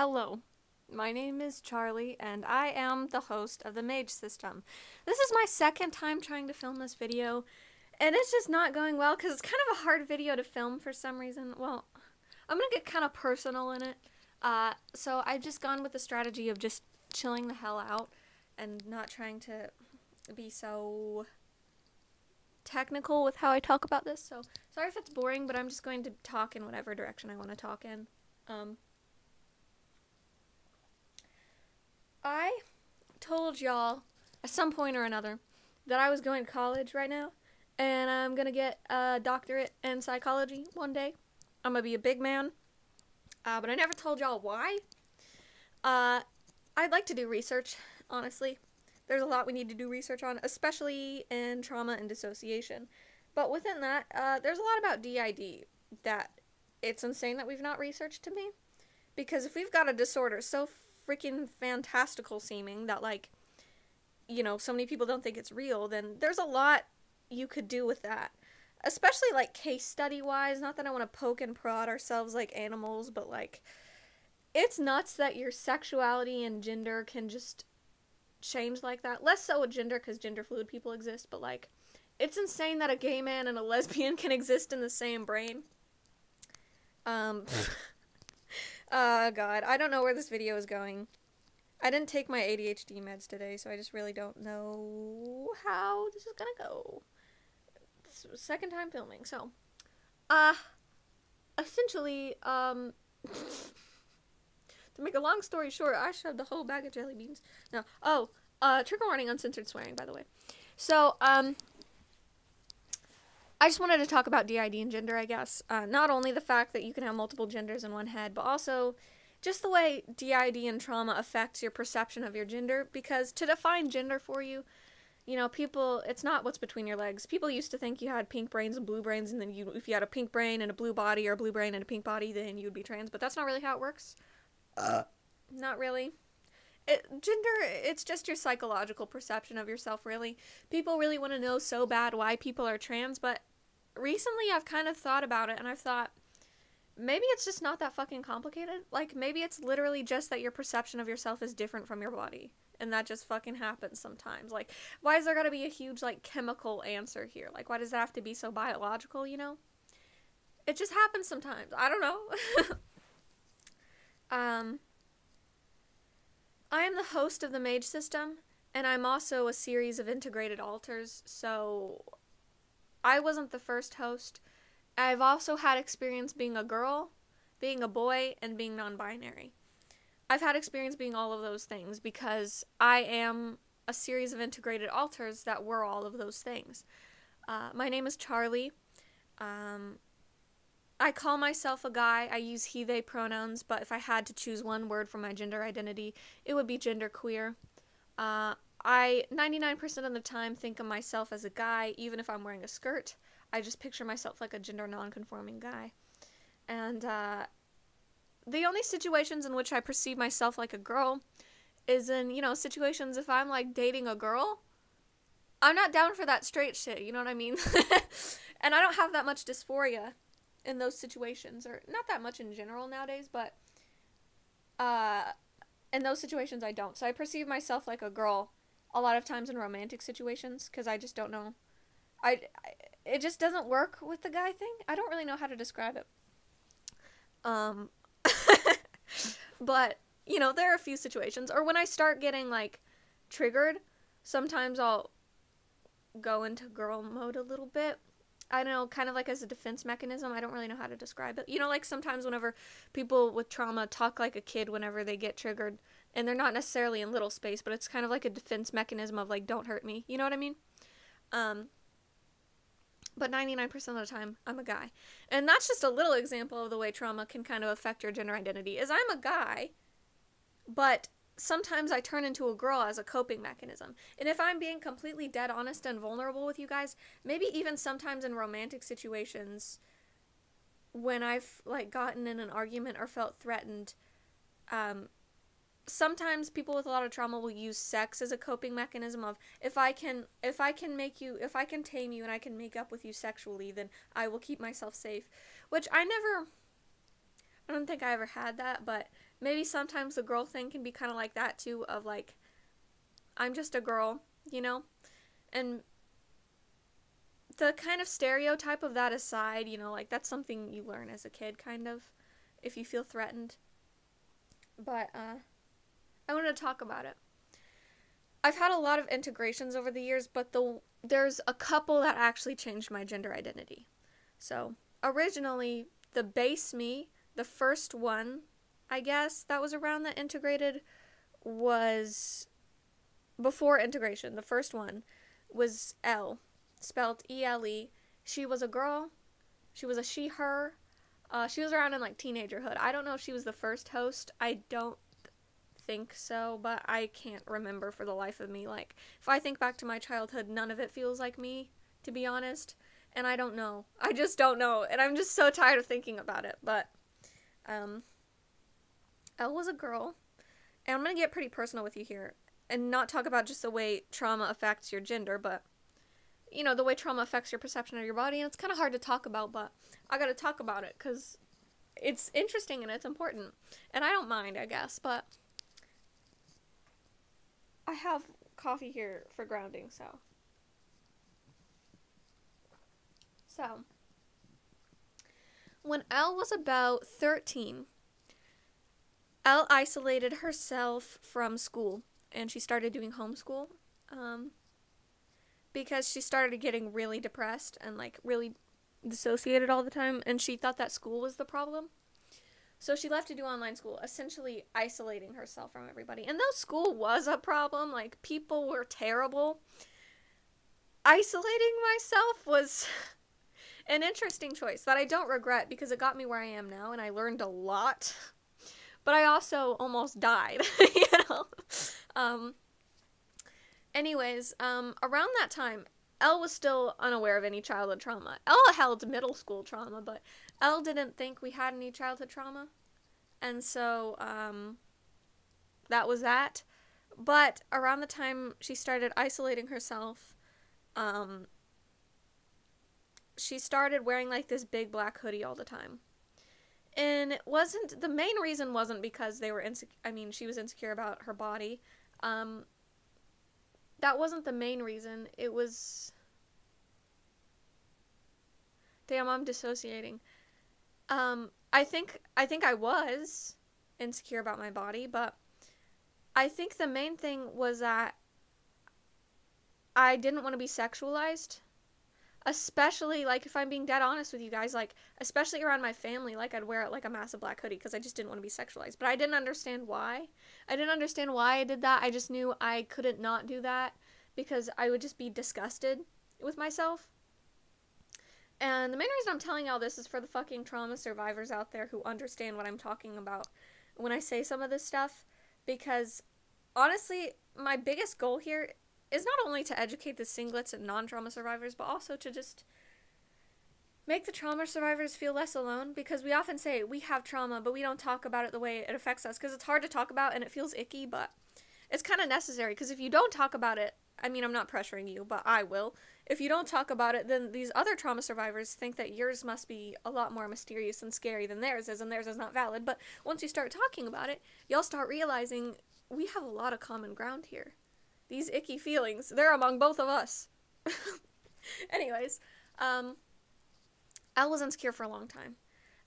Hello, my name is Charlie, and I am the host of the Mage System. This is my second time trying to film this video, and it's just not going well because it's kind of a hard video to film for some reason. Well, I'm gonna get kind of personal in it. Uh, so I've just gone with the strategy of just chilling the hell out and not trying to be so technical with how I talk about this. So sorry if it's boring, but I'm just going to talk in whatever direction I want to talk in. Um, I told y'all at some point or another that I was going to college right now, and I'm gonna get a doctorate in psychology one day. I'm gonna be a big man, uh, but I never told y'all why. Uh, I'd like to do research, honestly. There's a lot we need to do research on, especially in trauma and dissociation. But within that, uh, there's a lot about DID that it's insane that we've not researched to me. Because if we've got a disorder so freaking fantastical seeming that, like, you know, so many people don't think it's real, then there's a lot you could do with that. Especially, like, case study wise. Not that I want to poke and prod ourselves like animals, but, like, it's nuts that your sexuality and gender can just change like that. Less so with gender because gender fluid people exist, but like it's insane that a gay man and a lesbian can exist in the same brain. Um uh god, I don't know where this video is going. I didn't take my ADHD meds today, so I just really don't know how this is to go. It's second time filming, so uh essentially um to make a long story short, I shoved the whole bag of jelly beans. No. Oh, uh, trigger warning, uncensored swearing, by the way. So, um, I just wanted to talk about DID and gender, I guess. Uh, not only the fact that you can have multiple genders in one head, but also just the way DID and trauma affects your perception of your gender. Because to define gender for you, you know, people, it's not what's between your legs. People used to think you had pink brains and blue brains, and then you, if you had a pink brain and a blue body, or a blue brain and a pink body, then you would be trans. But that's not really how it works. Uh. Not really. It, gender, it's just your psychological perception of yourself, really. People really want to know so bad why people are trans, but recently I've kind of thought about it and I've thought maybe it's just not that fucking complicated. Like, maybe it's literally just that your perception of yourself is different from your body. And that just fucking happens sometimes. Like, why is there gotta be a huge, like, chemical answer here? Like, why does that have to be so biological, you know? It just happens sometimes. I don't know. Um, I am the host of the Mage System, and I'm also a series of integrated alters, so I wasn't the first host. I've also had experience being a girl, being a boy, and being non binary. I've had experience being all of those things because I am a series of integrated alters that were all of those things. Uh, my name is Charlie. Um, I call myself a guy. I use he, they pronouns, but if I had to choose one word for my gender identity, it would be genderqueer. Uh, I 99% of the time think of myself as a guy, even if I'm wearing a skirt. I just picture myself like a gender nonconforming guy. And uh, the only situations in which I perceive myself like a girl is in, you know, situations if I'm like dating a girl. I'm not down for that straight shit, you know what I mean? and I don't have that much dysphoria in those situations, or not that much in general nowadays, but uh, in those situations I don't. So I perceive myself like a girl a lot of times in romantic situations because I just don't know. I, I it just doesn't work with the guy thing. I don't really know how to describe it. Um, but you know there are a few situations, or when I start getting like triggered, sometimes I'll go into girl mode a little bit I don't know, kind of like as a defense mechanism. I don't really know how to describe it. You know, like sometimes whenever people with trauma talk like a kid whenever they get triggered, and they're not necessarily in little space, but it's kind of like a defense mechanism of like, don't hurt me. You know what I mean? Um, but 99% of the time, I'm a guy. And that's just a little example of the way trauma can kind of affect your gender identity. Is I'm a guy, but sometimes I turn into a girl as a coping mechanism. And if I'm being completely dead honest and vulnerable with you guys, maybe even sometimes in romantic situations when I've like gotten in an argument or felt threatened, um, sometimes people with a lot of trauma will use sex as a coping mechanism of if I can if I can make you if I can tame you and I can make up with you sexually, then I will keep myself safe. Which I never I don't think I ever had that, but maybe sometimes the girl thing can be kind of like that too of like I'm just a girl, you know? And the kind of stereotype of that aside, you know, like that's something you learn as a kid kind of if you feel threatened. But uh I wanted to talk about it. I've had a lot of integrations over the years, but the there's a couple that actually changed my gender identity. So, originally the base me, the first one, I guess, that was around that integrated was before integration. The first one was L, spelled E L E. She was a girl. She was a she, her. Uh, she was around in like teenagerhood. I don't know if she was the first host. I don't think so, but I can't remember for the life of me. Like, if I think back to my childhood, none of it feels like me, to be honest. And I don't know. I just don't know. And I'm just so tired of thinking about it. But, um, Elle was a girl. And I'm going to get pretty personal with you here and not talk about just the way trauma affects your gender, but you know, the way trauma affects your perception of your body. And it's kind of hard to talk about, but I got to talk about it because it's interesting and it's important. And I don't mind, I guess, but I have coffee here for grounding, so. So, when Elle was about 13, Elle isolated herself from school and she started doing homeschool um, because she started getting really depressed and like really dissociated all the time and she thought that school was the problem so she left to do online school essentially isolating herself from everybody. And though school was a problem like people were terrible isolating myself was an interesting choice that i don't regret because it got me where i am now and i learned a lot. But i also almost died you know? Um, anyways, um, around that time, Elle was still unaware of any childhood trauma. Elle held middle school trauma, but Elle didn't think we had any childhood trauma. And so, um, that was that. But around the time she started isolating herself, um, she started wearing like this big black hoodie all the time. And it wasn't the main reason wasn't because they were insecure. I mean, she was insecure about her body. Um, that wasn't the main reason. It was. Damn, I'm dissociating. Um, I think I think I was insecure about my body, but I think the main thing was that I didn't want to be sexualized especially like if i'm being dead honest with you guys like especially around my family like i'd wear like a massive black hoodie because i just didn't want to be sexualized but i didn't understand why. I didn't understand why i did that i just knew i couldn't not do that because i would just be disgusted with myself and the main reason i'm telling y'all this is for the fucking trauma survivors out there who understand what i'm talking about when i say some of this stuff because honestly my biggest goal here is not only to educate the singlets and non trauma survivors, but also to just make the trauma survivors feel less alone because we often say we have trauma, but we don't talk about it the way it affects us because it's hard to talk about and it feels icky, but it's kind of necessary because if you don't talk about it, I mean, I'm not pressuring you, but I will. If you don't talk about it, then these other trauma survivors think that yours must be a lot more mysterious and scary than theirs is, and theirs is not valid. But once you start talking about it, you'll start realizing we have a lot of common ground here. These icky feelings, they're among both of us. Anyways, um, Elle was insecure for a long time.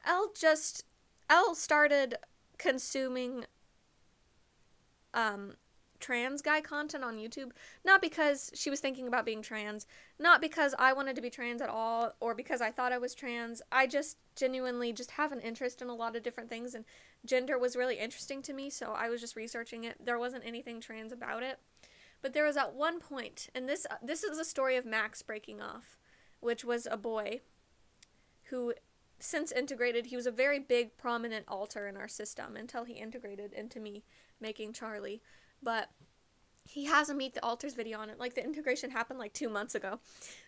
Elle just, Elle started consuming, um, trans guy content on YouTube, not because she was thinking about being trans, not because I wanted to be trans at all, or because I thought I was trans. I just genuinely just have an interest in a lot of different things, and gender was really interesting to me, so I was just researching it. There wasn't anything trans about it. But there was at one point, and this uh, this is a story of Max breaking off, which was a boy who since integrated, he was a very big prominent alter in our system until he integrated into me making Charlie. But he has a meet the alters video on it. Like the integration happened like 2 months ago.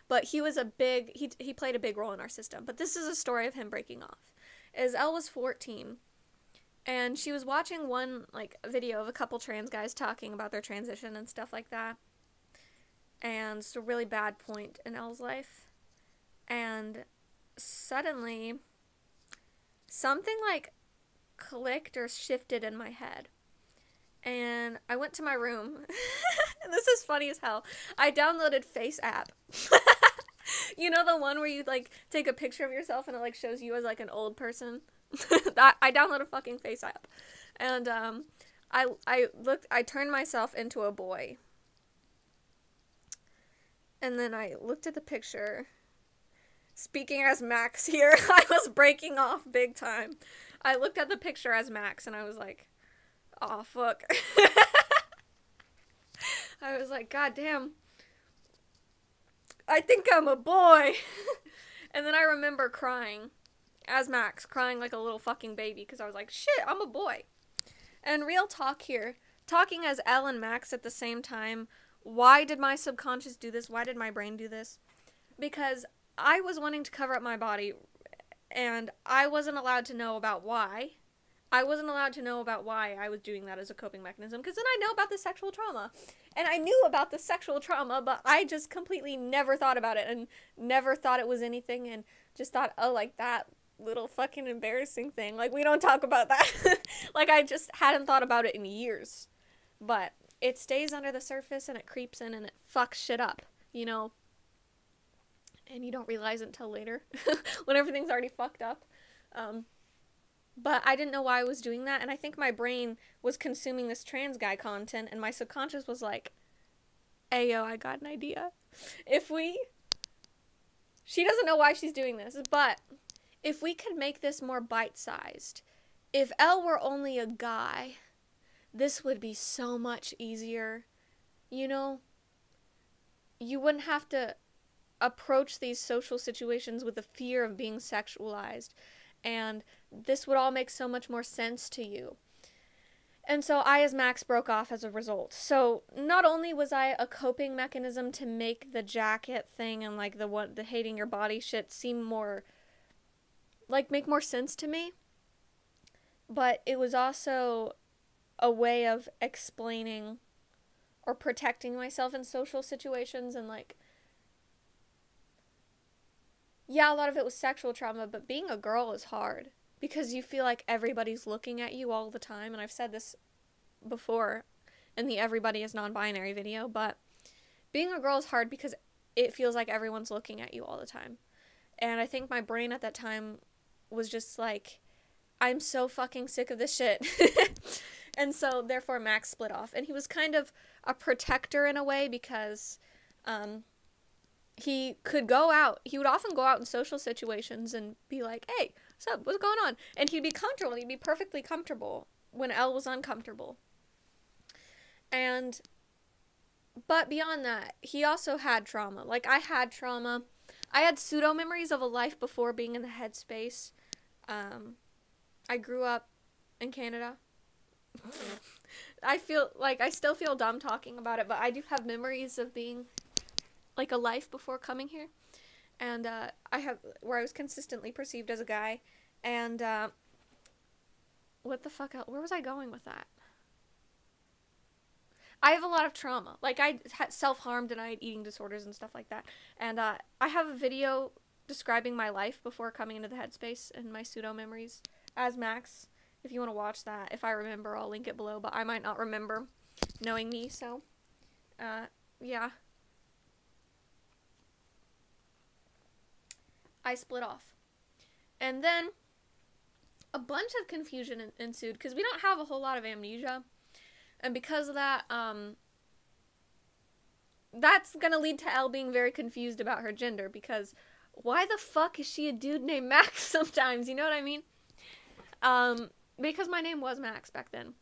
But he was a big he he played a big role in our system. But this is a story of him breaking off. As Elle was 14, and she was watching one like video of a couple trans guys talking about their transition and stuff like that and it's a really bad point in Elle's life and suddenly something like clicked or shifted in my head. And I went to my room. and this is funny as hell. I downloaded FaceApp. you know the one where you like take a picture of yourself and it like shows you as like an old person? I downloaded a fucking FaceApp. And um I I looked I turned myself into a boy. And then I looked at the picture. Speaking as Max here, I was breaking off big time. I looked at the picture as Max and I was like, "Oh fuck." I was like, "God damn. I think I'm a boy." and then I remember crying as Max, crying like a little fucking baby because I was like, "Shit, I'm a boy." And real talk here, talking as Elle and Max at the same time, why did my subconscious do this? Why did my brain do this? Because I was wanting to cover up my body and I wasn't allowed to know about why. I wasn't allowed to know about why I was doing that as a coping mechanism because then I know about the sexual trauma. And I knew about the sexual trauma, but I just completely never thought about it and never thought it was anything and just thought, oh, like that little fucking embarrassing thing. Like, we don't talk about that. like, I just hadn't thought about it in years. But it stays under the surface and it creeps in and it fucks shit up, you know? and you don't realize until later when everything's already fucked up. Um, but I didn't know why I was doing that, and I think my brain was consuming this trans guy content, and my subconscious was like, "Hey yo, I got an idea. If we, she doesn't know why she's doing this, but if we could make this more bite-sized, if L were only a guy, this would be so much easier. You know, you wouldn't have to approach these social situations with a fear of being sexualized. And this would all make so much more sense to you. And so I, as Max, broke off as a result. So not only was I a coping mechanism to make the jacket thing and like the what the hating your body shit seem more like make more sense to me, but it was also a way of explaining or protecting myself in social situations and like yeah, a lot of it was sexual trauma, but being a girl is hard because you feel like everybody's looking at you all the time. And I've said this before in the Everybody is Non Binary video, but being a girl is hard because it feels like everyone's looking at you all the time. And I think my brain at that time was just like, I'm so fucking sick of this shit. and so, therefore, Max split off. And he was kind of a protector in a way because um, he could go out. He would often go out in social situations and be like, "Hey, what's up? What's going on?" And he'd be comfortable. He'd be perfectly comfortable when Elle was uncomfortable. And but beyond that, he also had trauma. Like I had trauma. I had pseudo memories of a life before being in the headspace. Um, I grew up in Canada. I feel like I still feel dumb talking about it, but I do have memories of being like a life before coming here, and uh, I have where I was consistently perceived as a guy, and uh, what the fuck else? Where was I going with that? I have a lot of trauma. Like I had self harmed and I had eating disorders and stuff like that. And uh, I have a video describing my life before coming into the headspace and my pseudo memories as Max. If you want to watch that, if I remember, I'll link it below. But I might not remember, knowing me. So, uh, yeah. I split off. And then a bunch of confusion ensued because we don't have a whole lot of amnesia. And because of that, um, that's gonna lead to Elle being very confused about her gender because why the fuck is she a dude named Max sometimes? You know what I mean? Um, because my name was Max back then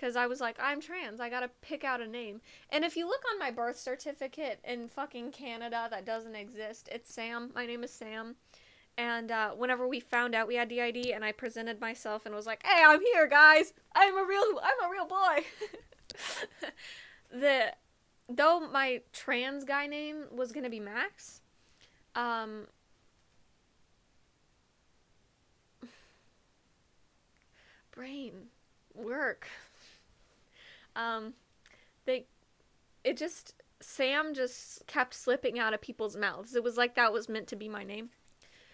because I was like, I'm trans. I gotta pick out a name. And if you look on my birth certificate in fucking Canada, that doesn't exist. It's Sam. My name is Sam. And uh, whenever we found out we had DID, and I presented myself and was like, "Hey, I'm here, guys. I'm a real, I'm a real boy." the though my trans guy name was gonna be Max, um, brain work um, they, it just Sam just kept slipping out of people's mouths. It was like that was meant to be my name.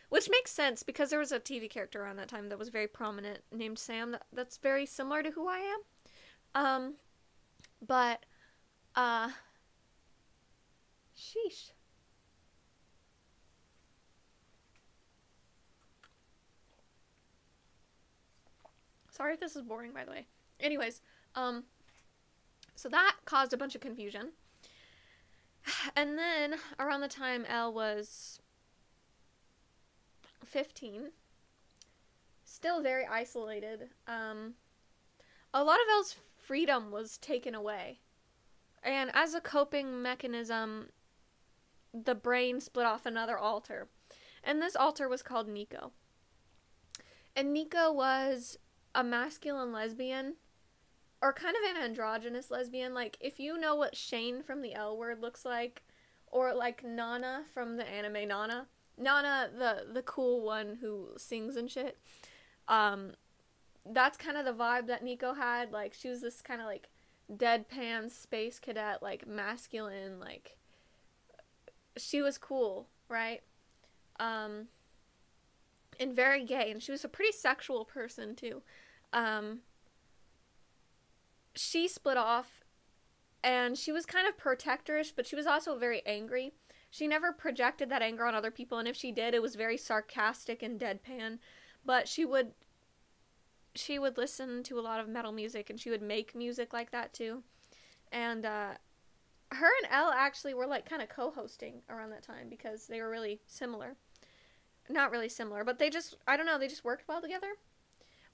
which makes sense because there was a TV character around that time that was very prominent named Sam. That, that's very similar to who I am. Um, but, uh, sheesh. Sorry if this is boring, by the way. Anyways, um, so that caused a bunch of confusion. And then around the time Elle was 15, still very isolated, um, a lot of Elle's freedom was taken away. And as a coping mechanism, the brain split off another alter. And this alter was called Nico. And Nico was a masculine lesbian or kind of an androgynous lesbian. Like if you know what Shane from the L word looks like, or like Nana from the anime Nana, Nana the the cool one who sings and shit. Um, that's kind of the vibe that Nico had. Like she was this kind of like deadpan space cadet, like masculine, like she was cool, right? Um, and very gay, and she was a pretty sexual person too. Um, she split off and she was kind of protectorish, but she was also very angry. She never projected that anger on other people, and if she did, it was very sarcastic and deadpan. But she would she would listen to a lot of metal music and she would make music like that too. And uh her and Elle actually were like kind of co-hosting around that time because they were really similar. Not really similar, but they just I don't know, they just worked well together.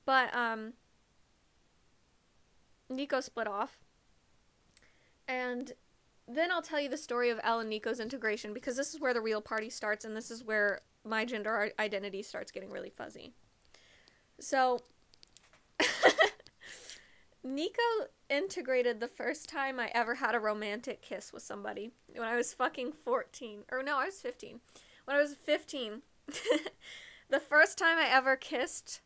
But um Nico split off. And then I'll tell you the story of Elle and Nico's integration because this is where the real party starts and this is where my gender identity starts getting really fuzzy. So, Nico integrated the first time I ever had a romantic kiss with somebody when I was fucking 14. Or no, I was 15. When I was 15, the first time I ever kissed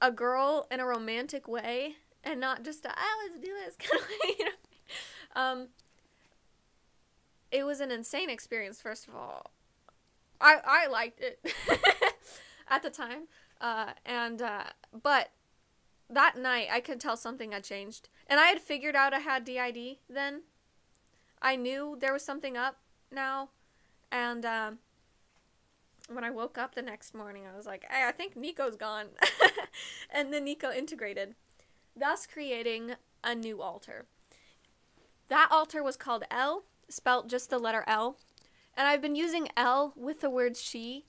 a girl in a romantic way and not just a, ah, let's do this kind of way, you know. Um, it was an insane experience. First of all, I I liked it at the time, uh, and uh, but that night I could tell something had changed, and I had figured out I had DID then. I knew there was something up now, and uh, when I woke up the next morning, I was like, hey, I think Nico's gone, and then Nico integrated thus creating a new alter. That alter was called L, spelt just the letter L, and I've been using L with the word she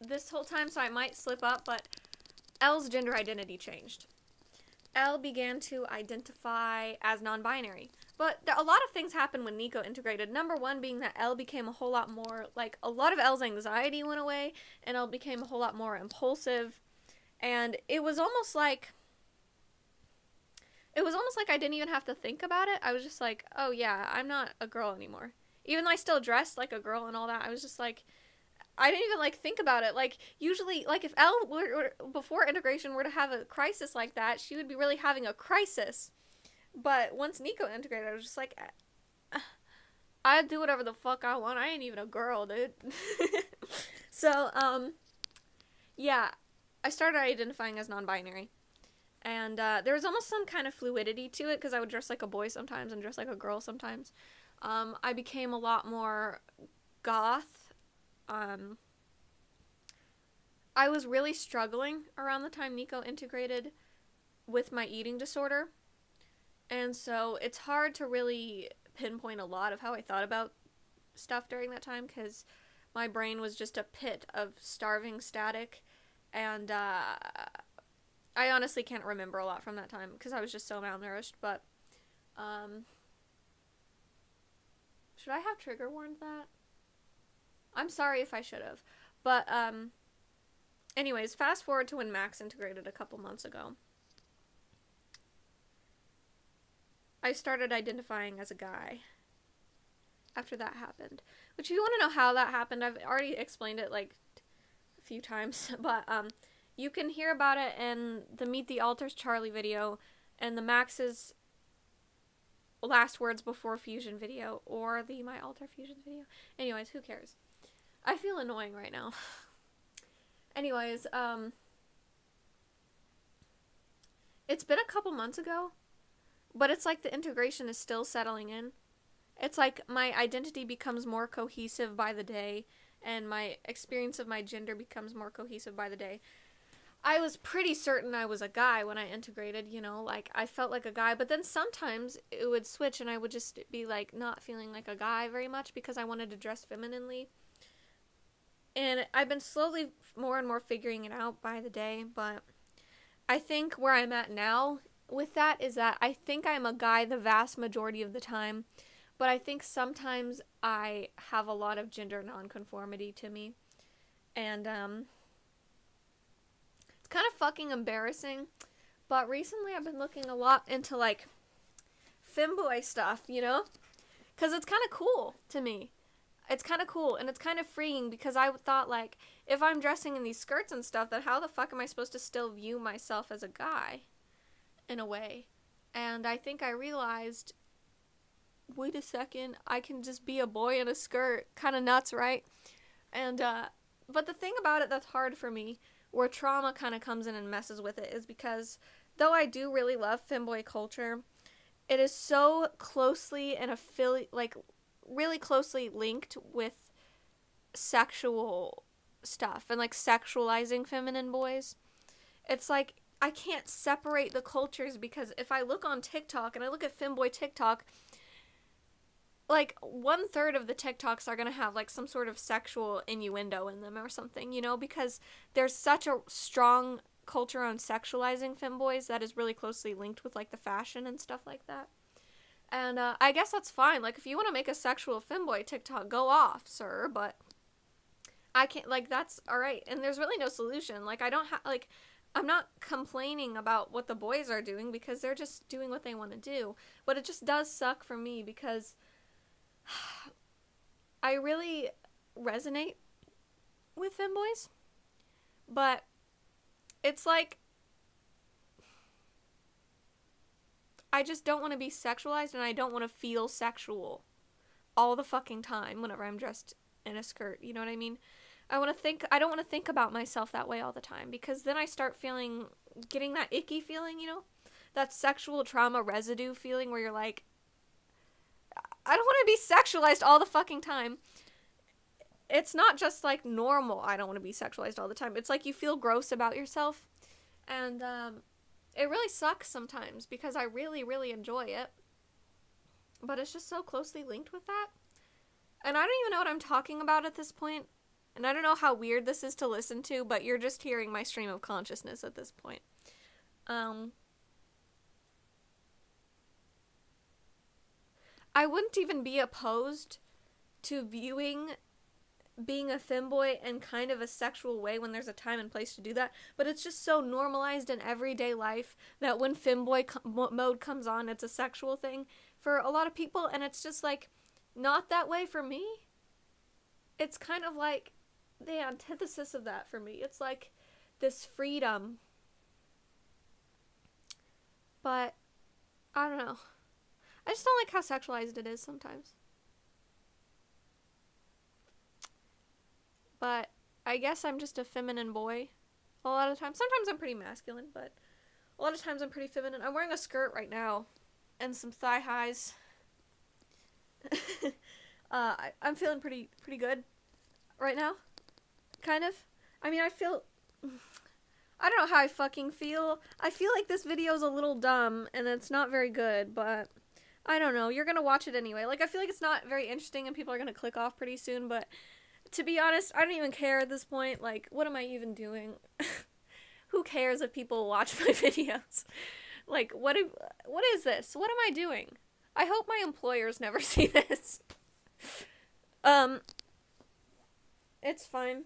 this whole time, so I might slip up, but L's gender identity changed. L began to identify as non binary. But a lot of things happened when Nico integrated. Number one being that L became a whole lot more, like, a lot of L's anxiety went away, and L became a whole lot more impulsive. And it was almost like it was almost like I didn't even have to think about it. I was just like, oh yeah, I'm not a girl anymore. Even though I still dressed like a girl and all that, I was just like, I didn't even like think about it. Like usually, like if Elle were, were, before integration were to have a crisis like that, she would be really having a crisis. But once Nico integrated, I was just like, I do whatever the fuck I want. I ain't even a girl, dude. so um, yeah, I started identifying as non-binary and uh, there was almost some kind of fluidity to it because I would dress like a boy sometimes and dress like a girl sometimes. Um, I became a lot more goth. Um, I was really struggling around the time Nico integrated with my eating disorder, and so it's hard to really pinpoint a lot of how I thought about stuff during that time because my brain was just a pit of starving static and uh, I honestly can't remember a lot from that time because I was just so malnourished, but um should I have trigger warned that? I'm sorry if I should have. But um anyways, fast forward to when Max integrated a couple months ago. I started identifying as a guy after that happened. Which if you want to know how that happened, I've already explained it like a few times, but um you can hear about it in the Meet the Alters Charlie video and the Max's last words before fusion video or the My Alter Fusion video. Anyways, who cares? I feel annoying right now. Anyways, um it's been a couple months ago, but it's like the integration is still settling in. It's like my identity becomes more cohesive by the day and my experience of my gender becomes more cohesive by the day. I was pretty certain I was a guy when I integrated, you know, like I felt like a guy, but then sometimes it would switch and I would just be like not feeling like a guy very much because I wanted to dress femininely. And I've been slowly more and more figuring it out by the day, but I think where I'm at now with that is that I think I'm a guy the vast majority of the time, but I think sometimes I have a lot of gender nonconformity to me. And um kind of fucking embarrassing, but recently I've been looking a lot into like femboy stuff, you know? Cuz it's kind of cool to me it's kind of cool and it's kind of freeing because I thought like if I'm dressing in these skirts and stuff, then how the fuck am I supposed to still view myself as a guy, in a way? And I think I realized, wait a second, I can just be a boy in a skirt, kind of nuts, right? And uh, but the thing about it that's hard for me, where trauma kind of comes in and messes with it, is because though I do really love femboy culture, it is so closely and affiliate like really closely linked with sexual stuff and like sexualizing feminine boys. It's like I can't separate the cultures because if I look on TikTok and I look at femboy TikTok, like one third of the TikToks are gonna have like some sort of sexual innuendo in them or something, you know, because there's such a strong culture on sexualizing femboys that is really closely linked with like the fashion and stuff like that. And uh, I guess that's fine. Like, if you want to make a sexual femboy TikTok, go off, sir. But I can't, like, that's alright. And there's really no solution. Like, I don't have, like, I'm not complaining about what the boys are doing because they're just doing what they want to do. But it just does suck for me because I really resonate with femboys. But it's like I just don't want to be sexualized and I don't want to feel sexual all the fucking time whenever I'm dressed in a skirt. You know what I mean? I want to think I don't want to think about myself that way all the time because then I start feeling getting that icky feeling, you know? That sexual trauma residue feeling where you're like I don't want to be sexualized all the fucking time. It's not just like normal. I don't want to be sexualized all the time. It's like you feel gross about yourself. And um it really sucks sometimes because I really, really enjoy it. But it's just so closely linked with that. And I don't even know what I'm talking about at this point. And I don't know how weird this is to listen to, but you're just hearing my stream of consciousness at this point. Um, I wouldn't even be opposed to viewing being a femboy in kind of a sexual way when there's a time and place to do that, but it's just so normalized in everyday life that when femboy co- mode comes on, it's a sexual thing for a lot of people, and it's just like not that way for me. It's kind of like the antithesis of that for me. It's like this freedom. But I don't know. I just don't like how sexualized it is sometimes. But I guess I'm just a feminine boy a lot of times. Sometimes I'm pretty masculine, but a lot of times I'm pretty feminine. I'm wearing a skirt right now and some thigh highs. uh, I, I'm feeling pretty pretty good right now. Kind of. I mean, I feel. I don't know how I fucking feel. I feel like this video is a little dumb and it's not very good, but I don't know. You're gonna watch it anyway. Like, I feel like it's not very interesting and people are gonna click off pretty soon, but to be honest, I don't even care at this point. Like, what am I even doing? Who cares if people watch my videos? Like, what if, what is this? What am I doing? I hope my employers never see this. um it's fine.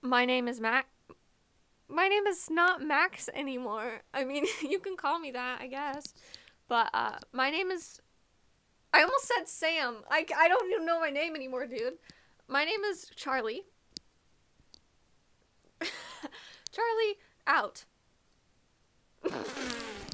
my name is Mac. My name is not Max anymore. I mean, you can call me that, I guess. But uh my name is I almost said Sam. I, I don't even know my name anymore, dude. My name is Charlie. Charlie, out.